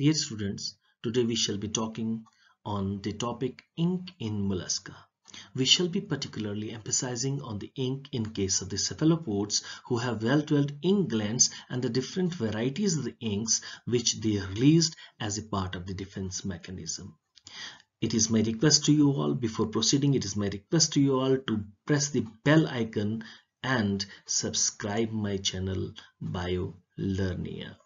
Dear students, today we shall be talking on the topic ink in mollusca. We shall be particularly emphasizing on the ink in case of the cephalopods who have well-developed ink glands and the different varieties of the inks which they released as a part of the defense mechanism. It is my request to you all before proceeding it is my request to you all to press the bell icon and subscribe my channel BioLearnia.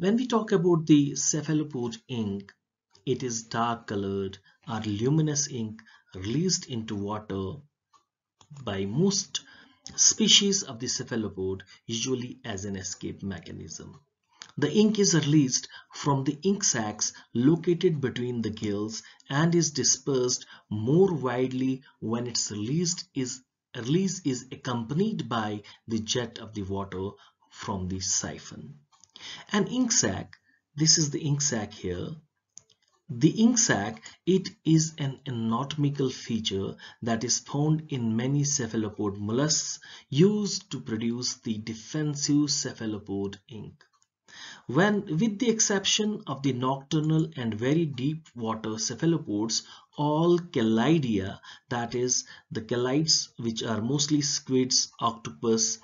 When we talk about the cephalopod ink, it is dark colored or luminous ink released into water by most species of the cephalopod usually as an escape mechanism. The ink is released from the ink sacs located between the gills and is dispersed more widely when its released is release is accompanied by the jet of the water from the siphon. An ink sac, this is the ink sac here. The ink sac, it is an anatomical feature that is found in many cephalopod mollusks used to produce the defensive cephalopod ink. When, with the exception of the nocturnal and very deep water cephalopods, all chelidia, that is the chelids which are mostly squids, octopus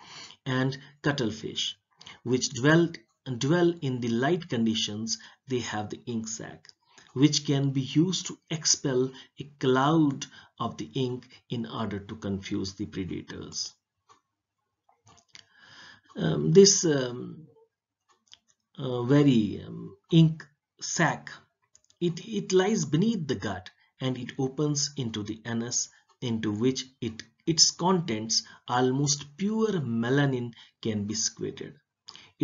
and cuttlefish, which dwell dwell in the light conditions, they have the ink sac, which can be used to expel a cloud of the ink in order to confuse the predators. Um, this um, uh, very um, ink sac, it, it lies beneath the gut and it opens into the anus into which it its contents almost pure melanin can be secreted.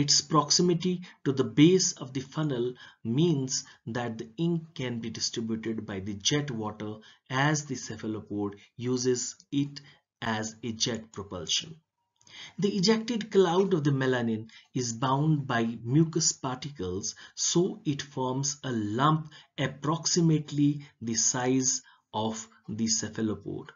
Its proximity to the base of the funnel means that the ink can be distributed by the jet water as the cephalopod uses it as a jet propulsion. The ejected cloud of the melanin is bound by mucus particles so it forms a lump approximately the size of the cephalopod,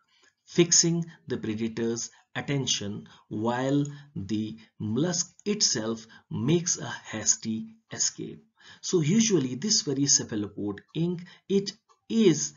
fixing the predators attention while the mollusk itself makes a hasty escape. So usually this very cephalopod ink, it is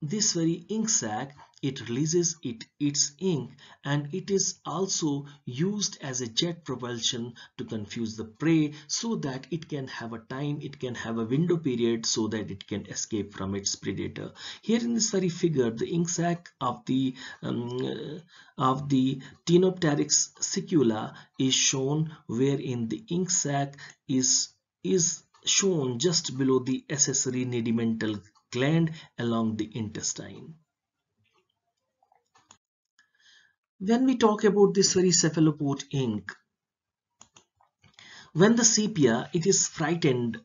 this very ink sac it releases it its ink and it is also used as a jet propulsion to confuse the prey so that it can have a time it can have a window period so that it can escape from its predator here in this very figure the ink sac of the um, of the Ctenopteryx sicula is shown wherein the ink sac is is shown just below the accessory nidamental gland along the intestine. When we talk about this very cephalopod ink, when the sepia, it is frightened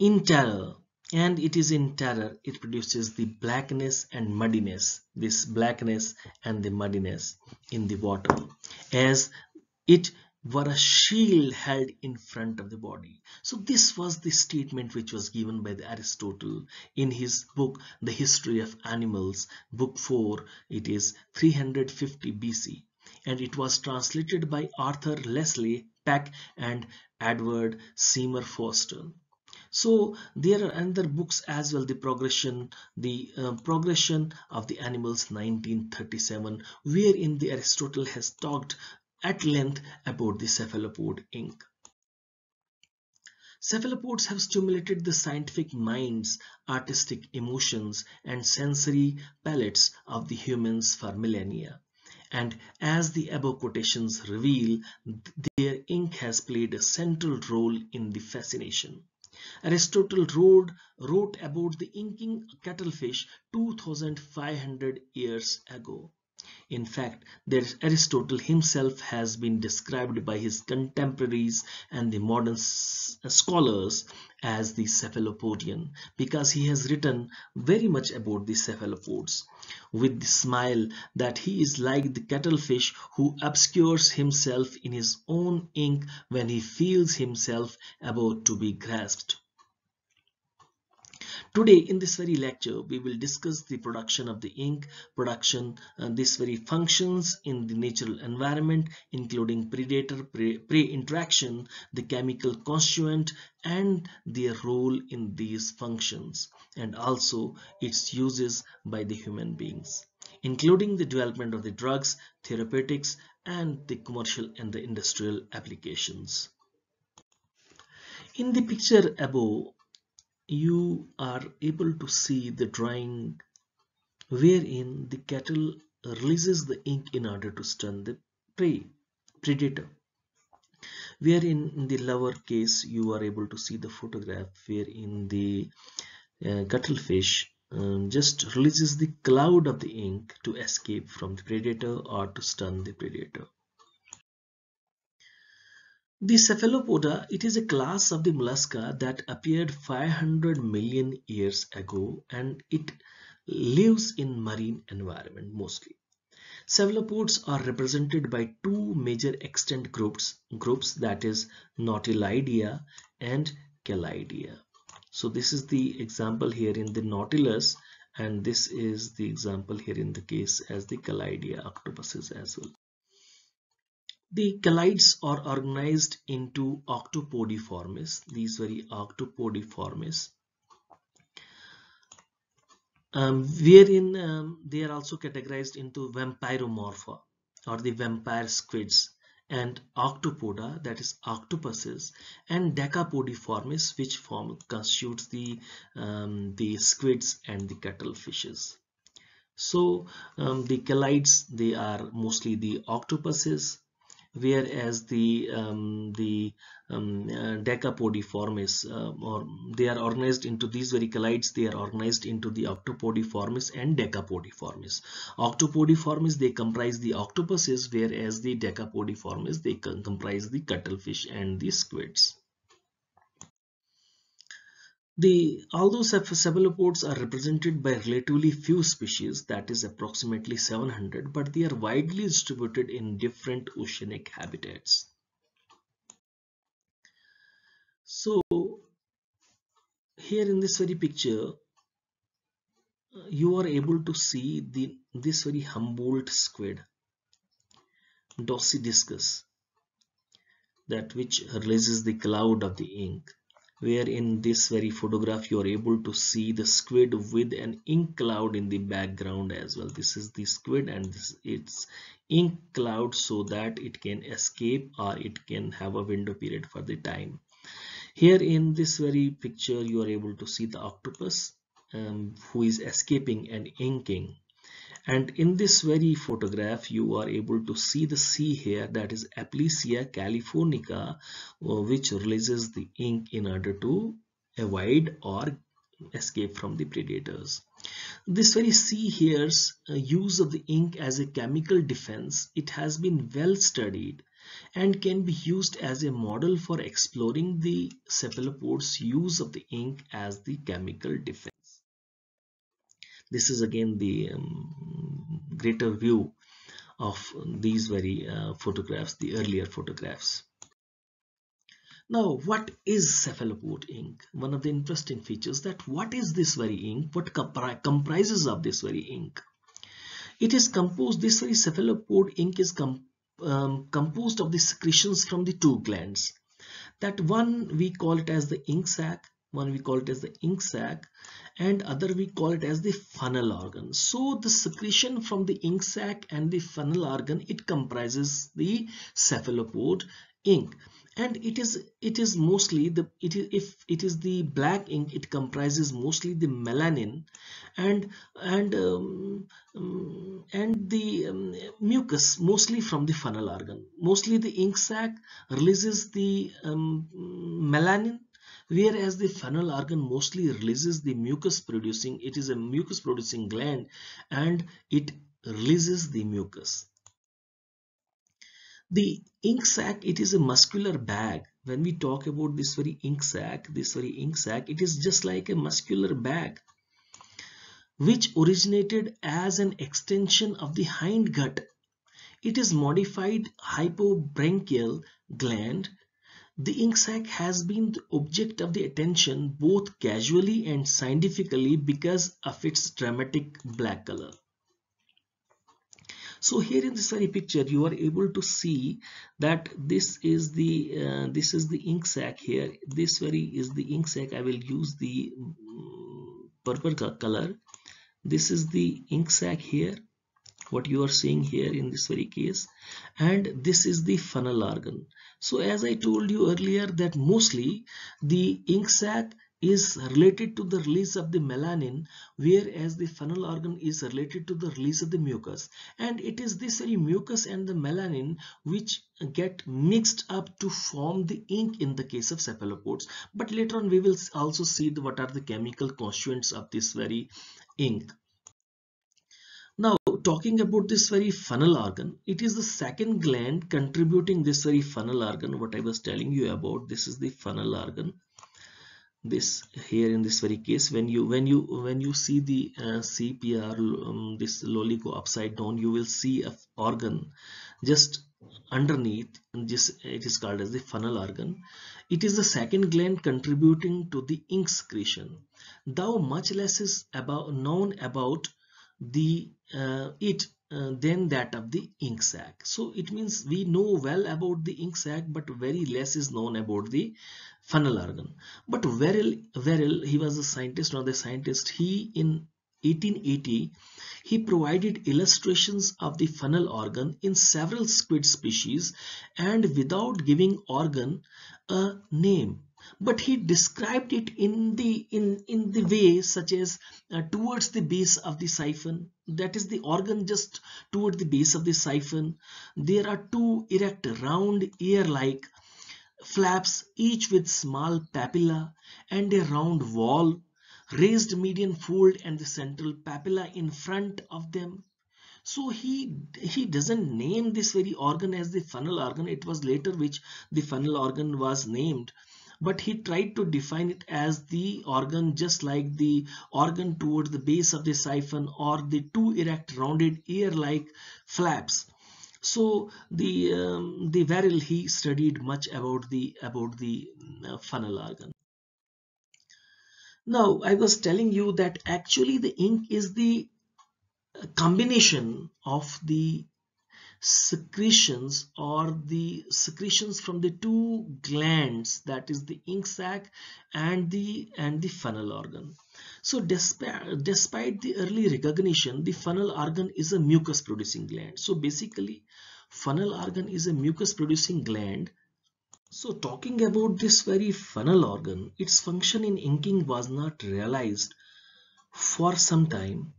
in terror and it is in terror, it produces the blackness and muddiness, this blackness and the muddiness in the water. As it were a shield held in front of the body. So this was the statement which was given by the Aristotle in his book The History of Animals, book 4, it is 350 BC and it was translated by Arthur Leslie Peck and Edward Seymour Forster. So there are other books as well, the progression, the uh, progression of the animals 1937, wherein the Aristotle has talked at length about the cephalopod ink. Cephalopods have stimulated the scientific minds, artistic emotions, and sensory palates of the humans for millennia. And as the above quotations reveal, their ink has played a central role in the fascination. Aristotle wrote, wrote about the inking cuttlefish 2500 years ago. In fact, Aristotle himself has been described by his contemporaries and the modern uh, scholars as the cephalopodian because he has written very much about the cephalopods with the smile that he is like the cuttlefish who obscures himself in his own ink when he feels himself about to be grasped. Today in this very lecture we will discuss the production of the ink, production uh, this very functions in the natural environment including predator-prey interaction, the chemical constituent and their role in these functions and also its uses by the human beings including the development of the drugs, therapeutics and the commercial and the industrial applications. In the picture above you are able to see the drawing wherein the cattle releases the ink in order to stun the prey predator. Wherein in the lower case you are able to see the photograph wherein the uh, cuttlefish um, just releases the cloud of the ink to escape from the predator or to stun the predator the cephalopoda, it is a class of the mollusca that appeared 500 million years ago and it lives in marine environment mostly. Cephalopods are represented by two major extant groups, groups that is Nautilidia and Chelidea. So this is the example here in the Nautilus and this is the example here in the case as the Chelidea octopuses as well. The chelids are organized into octopodiformes, these very octopodiformes, um, wherein um, they are also categorized into Vampyromorpha or the vampire squids and octopoda that is octopuses and decapodiformes which form constitutes the um, the squids and the cuttlefishes. So um, the chelids they are mostly the octopuses whereas the um, the um, uh, uh, or they are organized into these very chelids they are organized into the octopodiformes and decapodiformes octopodiformes they comprise the octopuses whereas the decapodiformes they comprise the cuttlefish and the squids the, although cephalopods are represented by relatively few species, that is approximately 700, but they are widely distributed in different oceanic habitats. So, here in this very picture, you are able to see the this very Humboldt squid, Dosidicus, that which releases the cloud of the ink where in this very photograph you are able to see the squid with an ink cloud in the background as well. This is the squid and this it's ink cloud so that it can escape or it can have a window period for the time. Here in this very picture you are able to see the octopus um, who is escaping and inking and in this very photograph you are able to see the sea hare that is Aplysia californica uh, which releases the ink in order to avoid or escape from the predators. This very sea hare's uh, use of the ink as a chemical defense. It has been well studied and can be used as a model for exploring the cephalopods use of the ink as the chemical defense this is again the um, greater view of these very uh, photographs the earlier photographs. Now what is cephalopod ink? One of the interesting features that what is this very ink? What compri comprises of this very ink? It is composed this very cephalopod ink is com um, composed of the secretions from the two glands. That one we call it as the ink sac one we call it as the ink sac and other we call it as the funnel organ. So the secretion from the ink sac and the funnel organ it comprises the cephalopod ink. And it is it is mostly the it is if it is the black ink it comprises mostly the melanin and and um, um, and the um, mucus mostly from the funnel organ. Mostly the ink sac releases the um, melanin whereas the funnel organ mostly releases the mucus producing it is a mucus producing gland and it releases the mucus. The ink sac it is a muscular bag. When we talk about this very ink sac this very ink sac it is just like a muscular bag which originated as an extension of the hindgut it is modified hypobranchial gland the ink sac has been the object of the attention both casually and scientifically because of its dramatic black color. So here in this very picture you are able to see that this is the uh, this is the ink sac here. This very is the ink sac. I will use the um, purple color. This is the ink sac here what you are seeing here in this very case. And this is the funnel organ so as I told you earlier that mostly the ink sac is related to the release of the melanin whereas the funnel organ is related to the release of the mucus. And it is this very mucus and the melanin which get mixed up to form the ink in the case of cephalopods. But later on we will also see the, what are the chemical constituents of this very ink. Now talking about this very funnel organ, it is the second gland contributing this very funnel organ what I was telling you about. This is the funnel organ. This here in this very case when you when you when you see the uh, CPR um, this loligo upside down you will see a organ just underneath and this it is called as the funnel organ it is the second gland contributing to the ink secretion though much less is about known about the uh, it uh, than that of the ink sac. So it means we know well about the ink sac but very less is known about the funnel organ. But Verrill, Verrill he was a scientist not the scientist. He in 1880 he provided illustrations of the funnel organ in several squid species and without giving organ a name but he described it in the in in the way such as uh, towards the base of the siphon. That is the organ just toward the base of the siphon. There are two erect round ear like flaps each with small papilla and a round wall raised median fold and the central papilla in front of them. So he he doesn't name this very organ as the funnel organ. It was later which the funnel organ was named but he tried to define it as the organ just like the organ towards the base of the siphon or the two erect rounded ear-like flaps. So the um, the Verrill he studied much about the about the uh, funnel organ. Now I was telling you that actually the ink is the combination of the secretions or the secretions from the two glands that is the ink sac and the and the funnel organ. So despite despite the early recognition the funnel organ is a mucus producing gland. So basically funnel organ is a mucus producing gland. So talking about this very funnel organ its function in inking was not realized for some time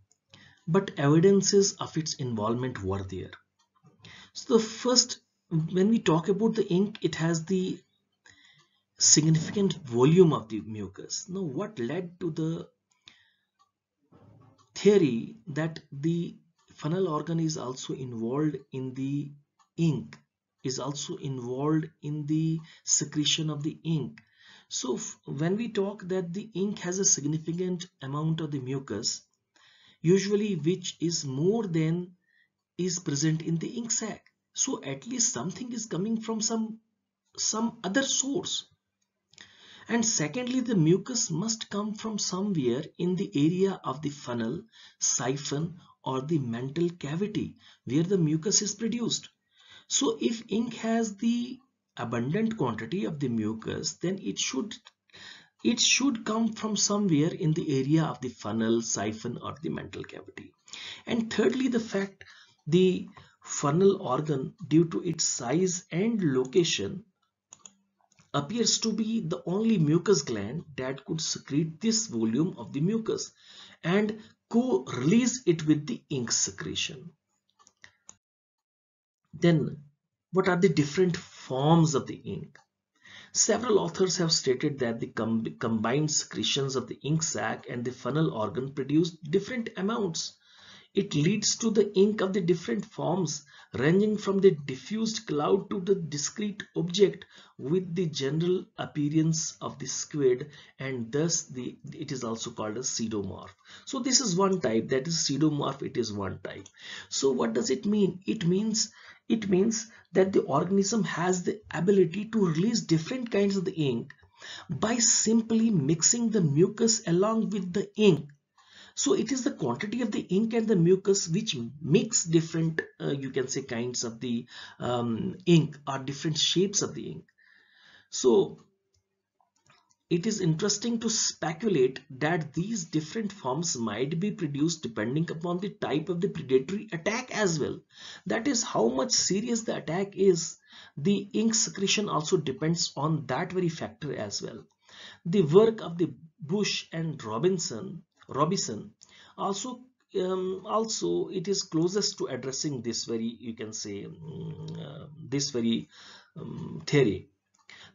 but evidences of its involvement were there so the first, when we talk about the ink, it has the significant volume of the mucus. Now what led to the theory that the funnel organ is also involved in the ink is also involved in the secretion of the ink so when we talk that the ink has a significant amount of the mucus usually which is more than is present in the ink sac. So at least something is coming from some some other source. And secondly the mucus must come from somewhere in the area of the funnel siphon or the mantle cavity where the mucus is produced. So if ink has the abundant quantity of the mucus then it should it should come from somewhere in the area of the funnel siphon or the mantle cavity. And thirdly the fact the funnel organ due to its size and location appears to be the only mucus gland that could secrete this volume of the mucus and co-release it with the ink secretion. Then what are the different forms of the ink? Several authors have stated that the com combined secretions of the ink sac and the funnel organ produce different amounts. It leads to the ink of the different forms ranging from the diffused cloud to the discrete object with the general appearance of the squid and thus the it is also called a pseudomorph. So this is one type that is pseudomorph it is one type. So what does it mean? It means it means that the organism has the ability to release different kinds of the ink by simply mixing the mucus along with the ink so it is the quantity of the ink and the mucus which makes different uh, you can say kinds of the um, ink or different shapes of the ink so it is interesting to speculate that these different forms might be produced depending upon the type of the predatory attack as well. That is how much serious the attack is. The ink secretion also depends on that very factor as well. The work of the Bush and Robison, Robison also um, also it is closest to addressing this very you can say um, uh, this very um, theory.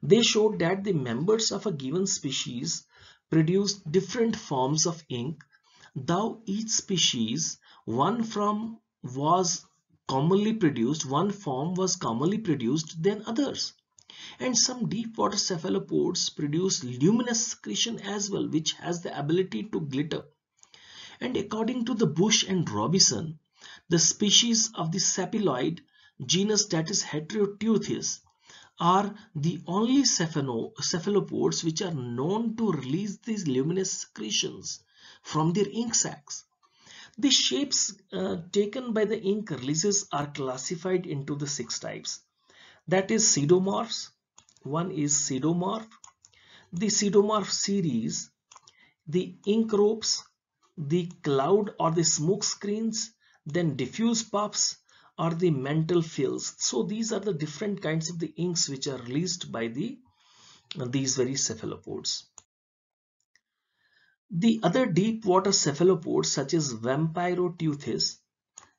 They showed that the members of a given species produced different forms of ink, though each species, one from was commonly produced, one form was commonly produced than others. And some deep water cephalopods produce luminous secretion as well, which has the ability to glitter. And according to the Bush and Robison, the species of the cephaloid genus that is Heteroteuthis are the only cephalopods which are known to release these luminous secretions from their ink sacs. The shapes uh, taken by the ink releases are classified into the six types. That is pseudomorphs. One is pseudomorph. The pseudomorph series, the ink ropes, the cloud or the smoke screens, then diffuse puffs, are the mantle fills. So these are the different kinds of the inks which are released by the these very cephalopods. The other deep water cephalopods such as Vampyroteuthis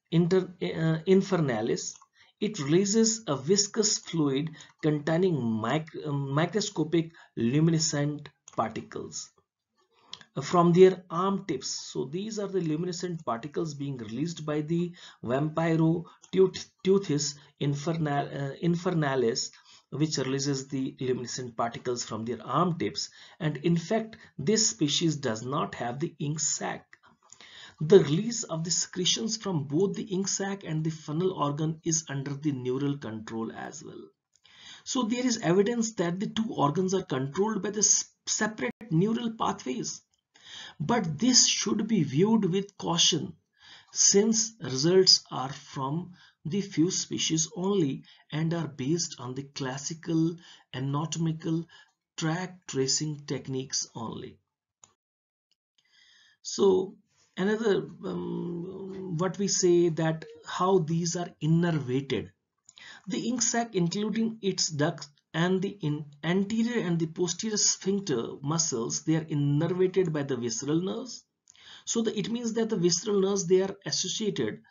inter, uh, infernalis, it releases a viscous fluid containing uh, microscopic luminescent particles from their arm tips. So these are the luminescent particles being released by the Vampyroteuthis infernal, uh, infernalis which releases the luminescent particles from their arm tips and in fact this species does not have the ink sac. The release of the secretions from both the ink sac and the funnel organ is under the neural control as well. So there is evidence that the two organs are controlled by the separate neural pathways. But this should be viewed with caution since results are from the few species only and are based on the classical anatomical track tracing techniques only. So another um, what we say that how these are innervated. The ink sac including its duct and the anterior and the posterior sphincter muscles they are innervated by the visceral nerves so the, it means that the visceral nerves they are associated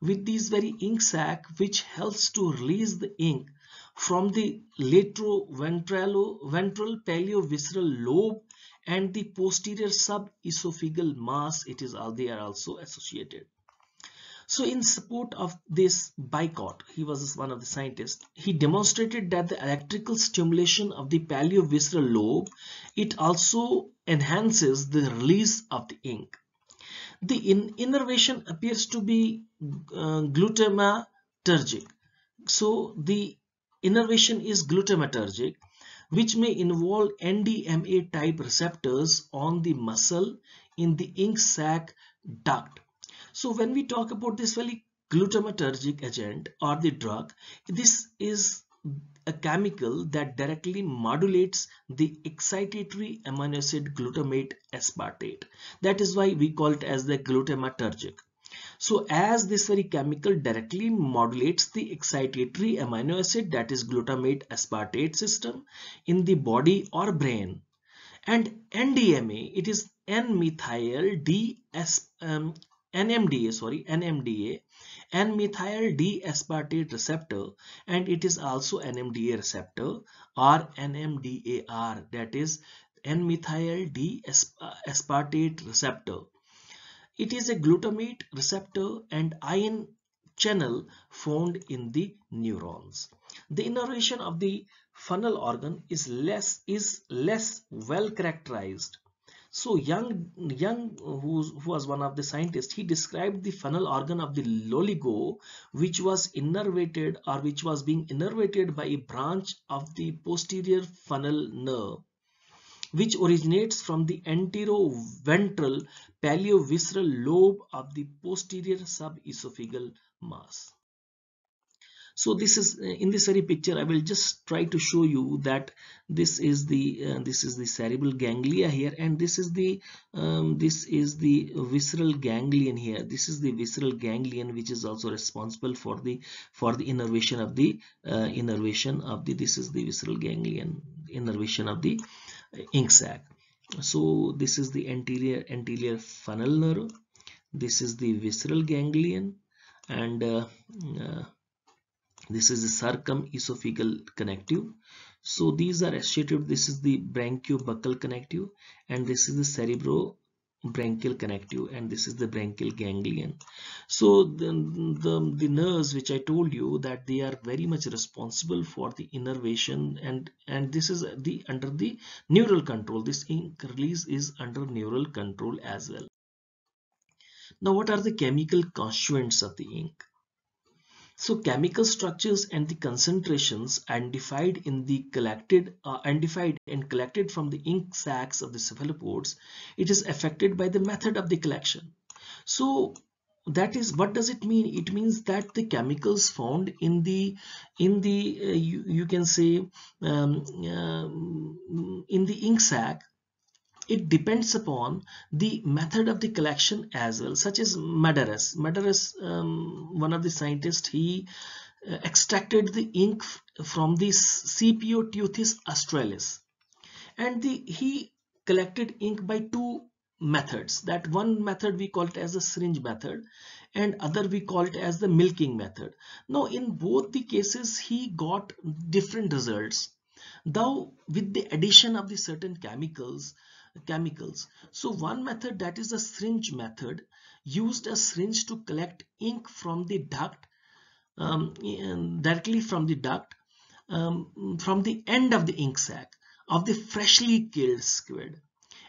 with these very ink sac which helps to release the ink from the latero-ventral ventral paleo-visceral lobe and the posterior sub-esophageal mass it is they are also associated so in support of this Bicot, he was one of the scientists, he demonstrated that the electrical stimulation of the paleovisceral lobe, it also enhances the release of the ink. The in innervation appears to be uh, glutamatergic. So the innervation is glutamatergic which may involve NDMA type receptors on the muscle in the ink sac duct so when we talk about this very glutamatergic agent or the drug, this is a chemical that directly modulates the excitatory amino acid glutamate aspartate. That is why we call it as the glutamatergic. So as this very chemical directly modulates the excitatory amino acid that is glutamate aspartate system in the body or brain and NDMA it is N-methyl D um, NMDA sorry NMDA N-methyl D-aspartate receptor and it is also NMDA receptor or NMDAR that is N-methyl D-aspartate receptor. It is a glutamate receptor and ion channel found in the neurons. The innervation of the funnel organ is less is less well characterized so Young, Young who, who was one of the scientists, he described the funnel organ of the loligo, which was innervated or which was being innervated by a branch of the posterior funnel nerve, which originates from the anteroventral paleo-visceral lobe of the posterior subesophageal mass. So this is uh, in this very picture i will just try to show you that this is the uh, this is the cerebral ganglia here and this is the um, this is the visceral ganglion here. This is the visceral ganglion which is also responsible for the for the innervation of the uh, innervation of the this is the visceral ganglion innervation of the ink sac so this is the anterior anterior funnel nerve. This is the visceral ganglion. And uh, uh, this is the circumesophageal connective. So these are associated this is the branchiobuccal connective. And this is the cerebro branchial connective and this is the branchial ganglion. So the, the, the nerves which I told you that they are very much responsible for the innervation and and this is the under the neural control. This ink release is under neural control as well. Now what are the chemical constituents of the ink so chemical structures and the concentrations identified in the collected uh, identified and collected from the ink sacs of the cephalopods, it is affected by the method of the collection. So that is what does it mean it means that the chemicals found in the in the uh, you, you can say um, uh, in the ink sac it depends upon the method of the collection as well such as Madaras. Madaras um, one of the scientists he uh, extracted the ink from the Sepioteuthis australis. And the he collected ink by two methods. That one method we call it as a syringe method and other we call it as the milking method. Now in both the cases he got different results. Though with the addition of the certain chemicals chemicals. So one method that is the syringe method used a syringe to collect ink from the duct um, directly from the duct um, from the end of the ink sac of the freshly killed squid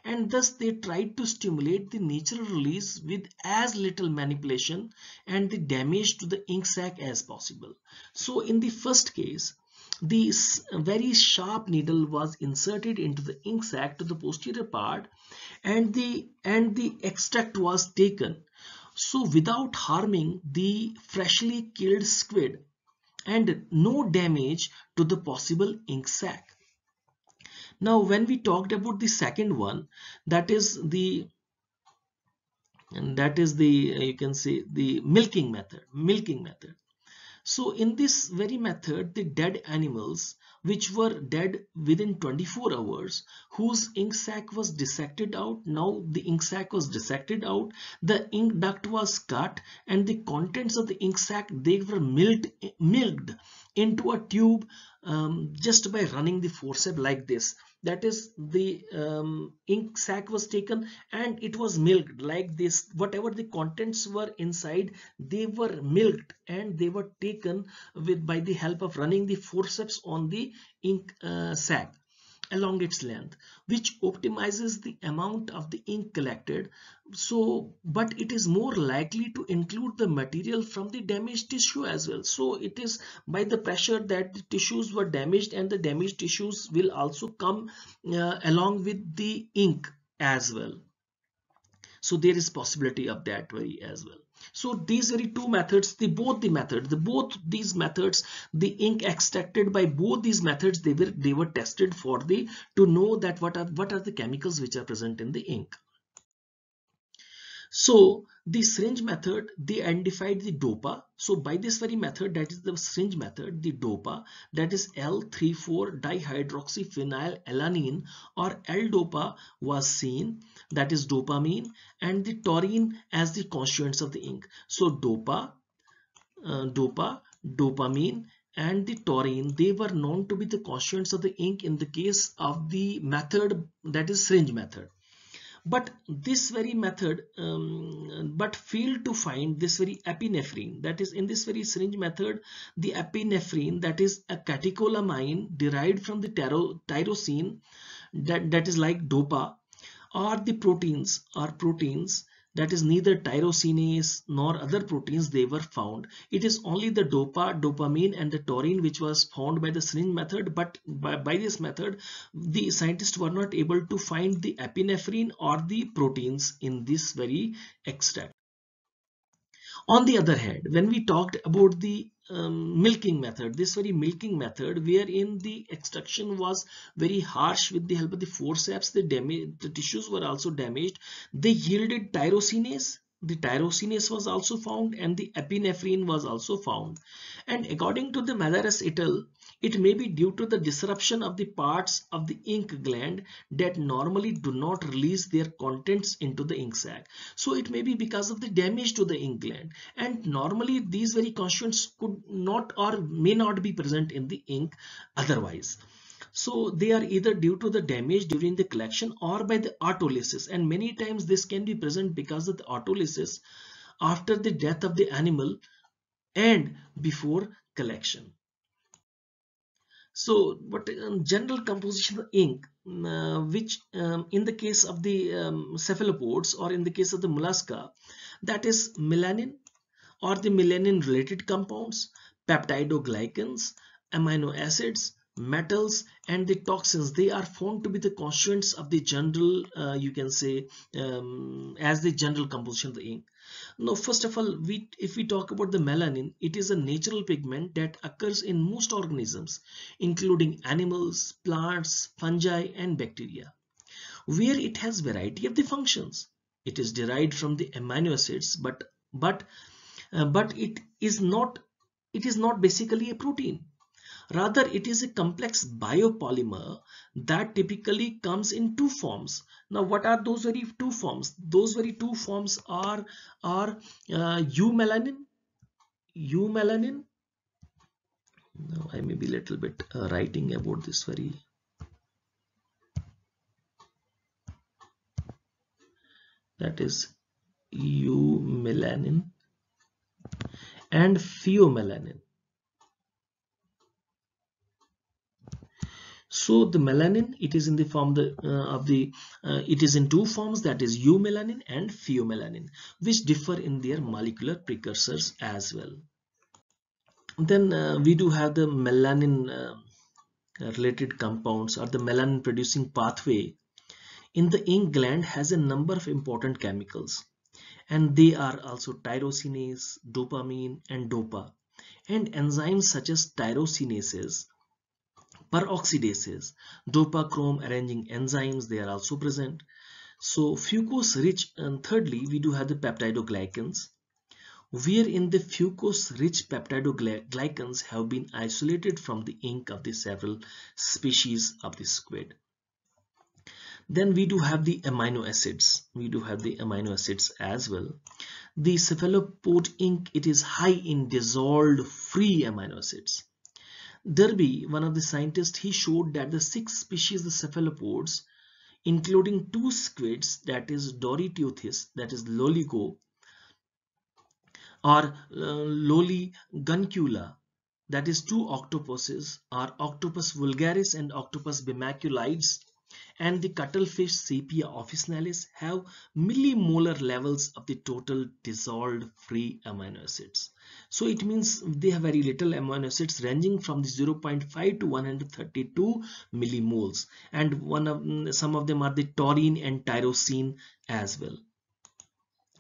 and thus they tried to stimulate the natural release with as little manipulation and the damage to the ink sac as possible. So in the first case this very sharp needle was inserted into the ink sac to the posterior part and the and the extract was taken. So without harming the freshly killed squid and no damage to the possible ink sac. Now when we talked about the second one that is the and that is the you can say the milking method milking method so in this very method, the dead animals which were dead within 24 hours, whose ink sac was dissected out, now the ink sac was dissected out, the ink duct was cut and the contents of the ink sac, they were milked, milked into a tube um, just by running the forceps like this that is the um, ink sac was taken and it was milked. Like this whatever the contents were inside they were milked and they were taken with by the help of running the forceps on the ink uh, sac along its length which optimizes the amount of the ink collected. So but it is more likely to include the material from the damaged tissue as well. So it is by the pressure that the tissues were damaged and the damaged tissues will also come uh, along with the ink as well. So there is possibility of that way as well so these very two methods the both the method the both these methods the ink extracted by both these methods they were they were tested for the to know that what are what are the chemicals which are present in the ink. So the syringe method, they identified the DOPA. So by this very method, that is the syringe method, the DOPA, that is L34-dihydroxyphenylalanine or L-DOPA was seen, that is dopamine, and the taurine as the constituents of the ink. So DOPA, uh, DOPA, dopamine, and the taurine they were known to be the constituents of the ink in the case of the method that is syringe method but this very method um, but failed to find this very epinephrine. That is in this very syringe method the epinephrine that is a catecholamine derived from the tyrosine that, that is like dopa are the proteins are proteins that is neither tyrosinase nor other proteins they were found. It is only the dopa dopamine and the taurine which was found by the syringe method but by, by this method the scientists were not able to find the epinephrine or the proteins in this very extract. On the other hand when we talked about the um, milking method. This very milking method wherein the extraction was very harsh with the help of the forceps the damage the tissues were also damaged. They yielded tyrosinase the tyrosinase was also found and the epinephrine was also found and according to the Madaras et al it may be due to the disruption of the parts of the ink gland that normally do not release their contents into the ink sac. So it may be because of the damage to the ink gland and normally these very constituents could not or may not be present in the ink otherwise. So they are either due to the damage during the collection or by the autolysis and many times this can be present because of the autolysis after the death of the animal and before collection. So, what um, general composition of ink, uh, which um, in the case of the um, cephalopods or in the case of the mollusca, that is melanin or the melanin related compounds, peptidoglycans, amino acids, metals and the toxins they are found to be the constituents of the general uh, you can say um, as the general composition of the ink. Now first of all we if we talk about the melanin it is a natural pigment that occurs in most organisms including animals plants fungi and bacteria. Where it has variety of the functions. It is derived from the amino acids but but uh, but it is not it is not basically a protein Rather, it is a complex biopolymer that typically comes in two forms. Now, what are those very two forms? Those very two forms are, are uh, eumelanin, eumelanin. Now, I may be a little bit uh, writing about this very that is eumelanin and pheomelanin so the melanin it is in the form the, uh, of the uh, it is in two forms that is eumelanin and pheomelanin which differ in their molecular precursors as well. Then uh, we do have the melanin uh, related compounds or the melanin producing pathway. In the ink gland has a number of important chemicals and they are also tyrosinase dopamine and dopa. And enzymes such as tyrosinases peroxidases, dopachrome arranging enzymes, they are also present. So fucose rich and thirdly we do have the peptidoglycans where in the fucose rich peptidoglycans have been isolated from the ink of the several species of the squid. Then we do have the amino acids. We do have the amino acids as well. The cephalopod ink, it is high in dissolved free amino acids. Derby, one of the scientists, he showed that the six species of cephalopods, including two squids, that is Doryteuthis, that is Loligo, or uh, Lolliguncula, that is two octopuses, are Octopus vulgaris and Octopus bimaculoides, and the cuttlefish Sepia officinalis have millimolar levels of the total dissolved free amino acids. So it means they have very little amino acids ranging from the 0.5 to 132 millimoles and one of some of them are the taurine and tyrosine as well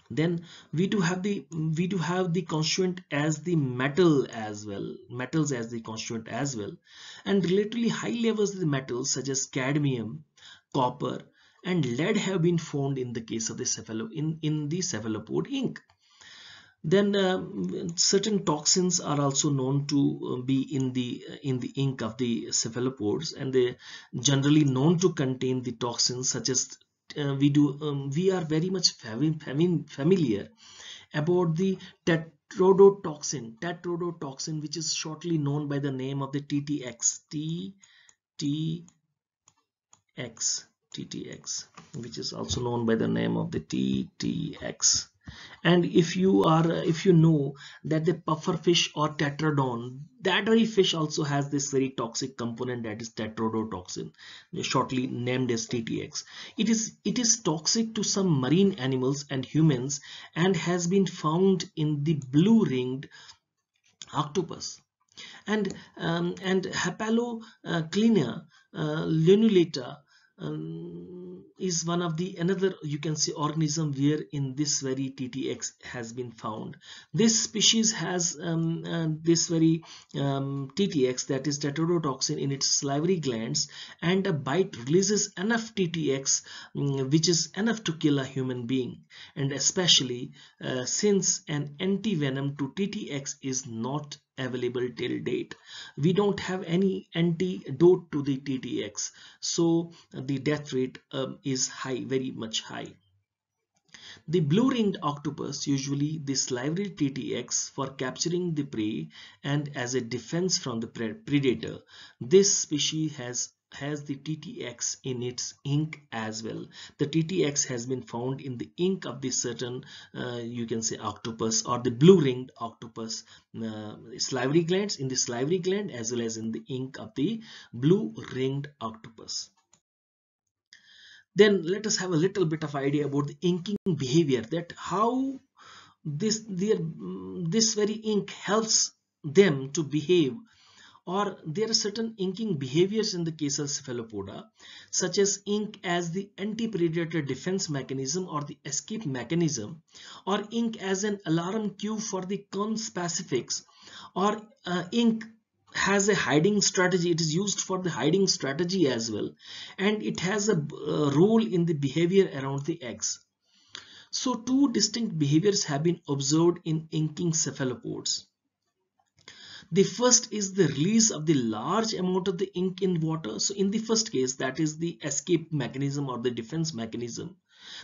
then we do have the we do have the constituent as the metal as well metals as the constituent as well. And relatively high levels of the metals such as cadmium copper and lead have been found in the case of the cephalo in in the cephalopod ink. Then uh, certain toxins are also known to uh, be in the uh, in the ink of the cephalopods and they generally known to contain the toxins such as uh, we do um, we are very much familiar about the tetrodotoxin tetrodotoxin which is shortly known by the name of the TTX TTX TTX which is also known by the name of the TTX and if you are if you know that the pufferfish or Tetraodon that very fish also has this very toxic component that is tetrodotoxin shortly named as ttx it is it is toxic to some marine animals and humans and has been found in the blue ringed octopus. And um, and Hapalochlaena uh, lunulata um, is one of the another you can see organism where in this very TTX has been found. This species has um, uh, this very um, TTX that is tetrodotoxin in its salivary glands and a bite releases enough TTX um, which is enough to kill a human being and especially uh, since an anti-venom to TTX is not available till date we don't have any antidote to the ttx so the death rate um, is high very much high the blue-ringed octopus usually the salivary TTX for capturing the prey and as a defense from the predator. This species has has the TTX in its ink as well. The TTX has been found in the ink of the certain, uh, you can say octopus or the blue-ringed octopus uh, salivary glands in the salivary gland as well as in the ink of the blue-ringed octopus. Then let us have a little bit of idea about the inking behavior that how this their this very ink helps them to behave or there are certain inking behaviors in the case of cephalopoda such as ink as the anti-predator defense mechanism or the escape mechanism or ink as an alarm cue for the conspecifics or uh, ink has a hiding strategy. It is used for the hiding strategy as well and it has a uh, role in the behavior around the eggs. So two distinct behaviors have been observed in inking cephalopods the first is the release of the large amount of the ink in water. So in the first case, that is the escape mechanism or the defense mechanism.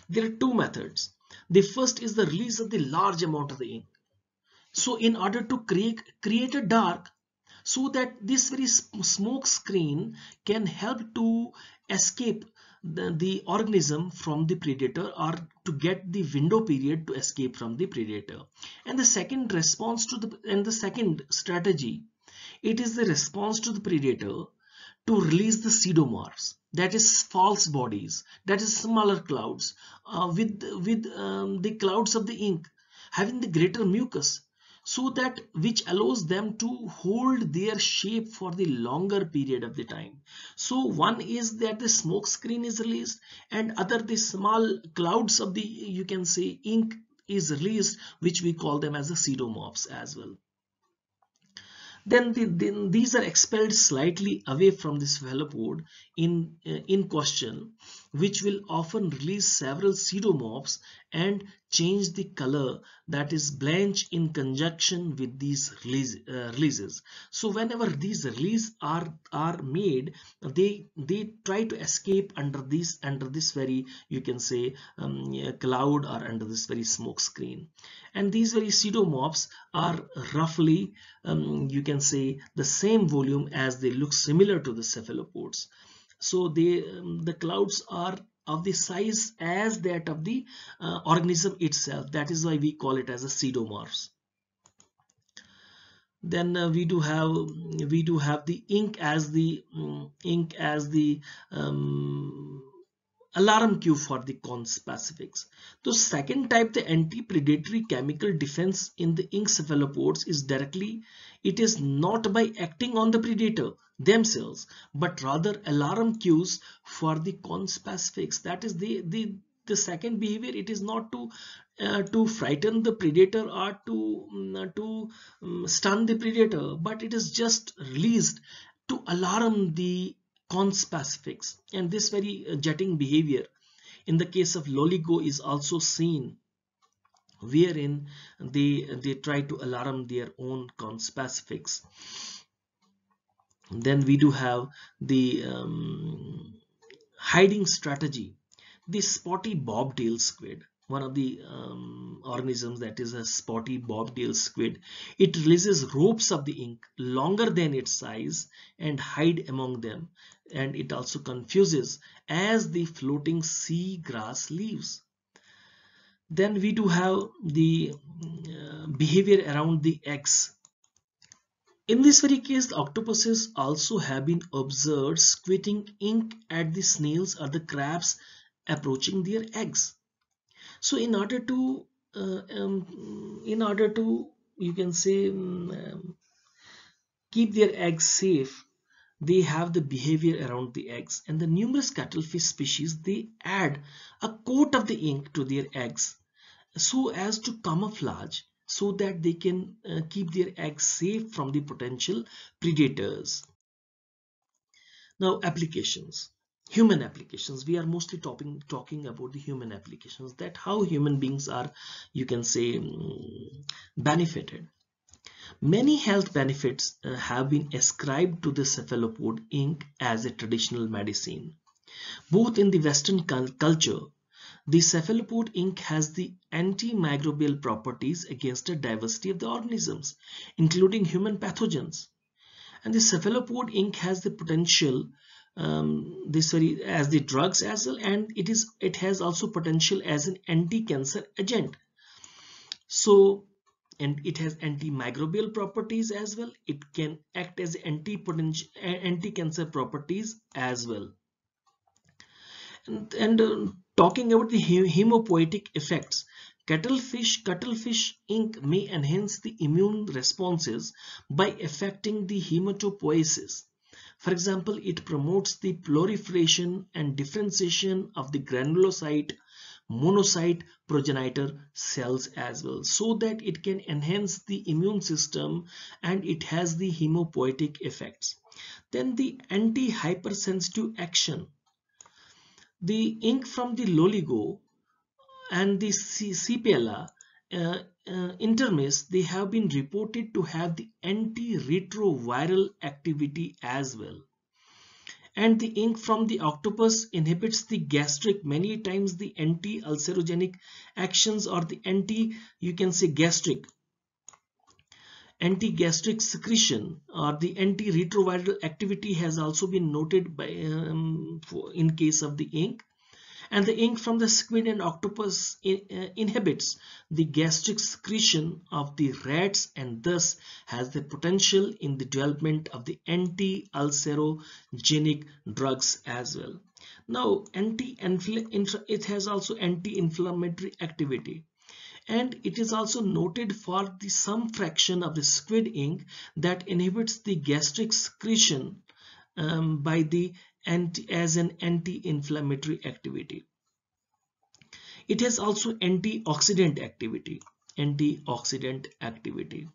There are two methods. The first is the release of the large amount of the ink. So in order to create, create a dark so that this very smoke screen can help to escape the, the organism from the predator or to get the window period to escape from the predator. And the second response to the and the second strategy it is the response to the predator to release the pseudomorphs that is false bodies that is smaller clouds uh, with with um, the clouds of the ink having the greater mucus so that which allows them to hold their shape for the longer period of the time. So one is that the smoke screen is released and other the small clouds of the you can say ink is released which we call them as the pseudomorphs as well. Then, the, then these are expelled slightly away from the cephalopod in uh, in question which will often release several pseudomorphs and change the color that is blanch in conjunction with these release, uh, releases. So whenever these releases are are made they they try to escape under this under this very you can say um, cloud or under this very smoke screen. And these very pseudomorphs are roughly um, you can say the same volume as they look similar to the cephalopods. So they um, the clouds are of the size as that of the uh, organism itself. That is why we call it as a pseudomorphs. Then uh, we do have we do have the ink as the um, ink as the um, alarm cue for the conspecifics. The second type, the anti-predatory chemical defense in the ink cephalopods is directly, it is not by acting on the predator themselves, but rather alarm cues for the conspecifics. That is the, the, the second behavior, it is not to uh, to frighten the predator or to um, to um, stun the predator but it is just released to alarm the conspecifics and this very uh, jetting behavior in the case of loligo is also seen wherein they they try to alarm their own conspecifics then we do have the um, hiding strategy the spotty bobtail squid one of the um, organisms that is a spotty bobtail squid. It releases ropes of the ink longer than its size and hide among them and it also confuses as the floating sea grass leaves. then we do have the uh, behavior around the eggs in this very case the octopuses also have been observed squirting ink at the snails or the crabs approaching their eggs so in order to uh, um, in order to you can say um, keep their eggs safe they have the behavior around the eggs. And the numerous cuttlefish species they add a coat of the ink to their eggs so as to camouflage so that they can uh, keep their eggs safe from the potential predators. Now applications. Human applications. We are mostly talking talking about the human applications that how human beings are you can say um, benefited Many health benefits uh, have been ascribed to the cephalopod ink as a traditional medicine. Both in the Western culture, the cephalopod ink has the antimicrobial properties against a diversity of the organisms, including human pathogens. And the cephalopod ink has the potential um, this as the drugs as well and it is it has also potential as an anti-cancer agent so and it has antimicrobial properties as well. It can act as anti-potential anti-cancer properties as well. And, and uh, talking about the hemopoietic effects cuttlefish cuttlefish ink may enhance the immune responses by affecting the hematopoiesis. For example it promotes the proliferation and differentiation of the granulocyte monocyte progenitor cells as well so that it can enhance the immune system and it has the hemopoietic effects. Then the anti-hypersensitive action. The ink from the loligo and the Sepiella uh, uh, they have been reported to have the antiretroviral activity as well and the ink from the octopus inhibits the gastric. Many times the anti-ulcerogenic actions or the anti you can say gastric anti-gastric secretion or the anti-retroviral activity has also been noted by um, in case of the ink and the ink from the squid and octopus in, uh, inhibits the gastric secretion of the rats and thus has the potential in the development of the anti-ulcerogenic drugs as well. Now, anti it has also anti-inflammatory activity and it is also noted for the some fraction of the squid ink that inhibits the gastric secretion um, by the anti as an anti-inflammatory activity. It has also antioxidant activity antioxidant activity.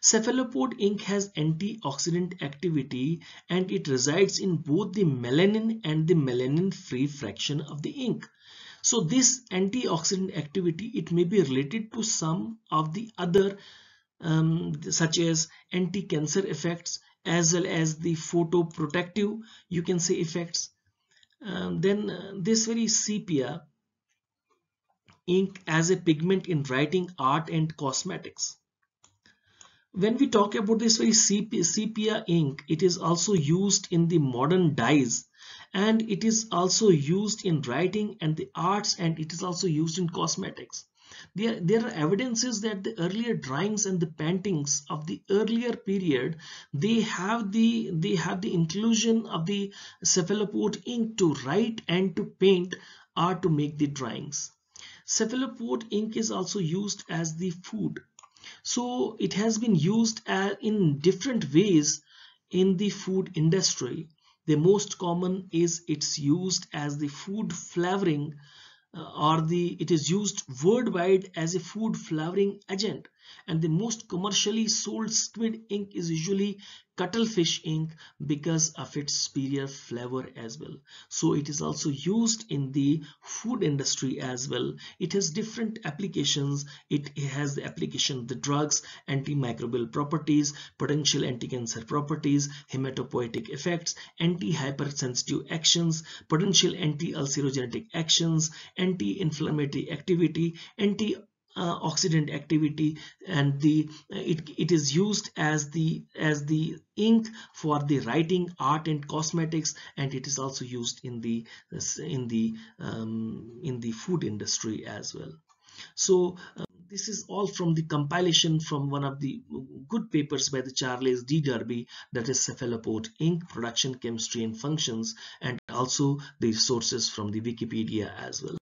Cephalopod ink has antioxidant activity and it resides in both the melanin and the melanin free fraction of the ink. So this antioxidant activity it may be related to some of the other um, such as anti-cancer effects as well as the photoprotective you can say effects. Um, then uh, this very sepia ink as a pigment in writing art and cosmetics. When we talk about this very sepia, sepia ink it is also used in the modern dyes and it is also used in writing and the arts and it is also used in cosmetics there, there are evidences that the earlier drawings and the paintings of the earlier period, they have the they have the inclusion of the cephalopod ink to write and to paint or to make the drawings. Cephalopod ink is also used as the food. So it has been used uh, in different ways in the food industry. The most common is it's used as the food flavoring or the it is used worldwide as a food flavoring agent and the most commercially sold squid ink is usually cuttlefish ink because of its superior flavor as well. So it is also used in the food industry as well. It has different applications. It has the application the drugs antimicrobial properties potential anti-cancer properties hematopoietic effects anti-hypersensitive actions potential anti-ulcerogenic actions anti-inflammatory activity anti uh, oxidant activity and the it, it is used as the as the ink for the writing art and cosmetics and it is also used in the in the um, in the food industry as well so uh, this is all from the compilation from one of the good papers by the Charles D. Derby that is Cephalopod Ink. Production Chemistry and Functions and also the sources from the Wikipedia as well.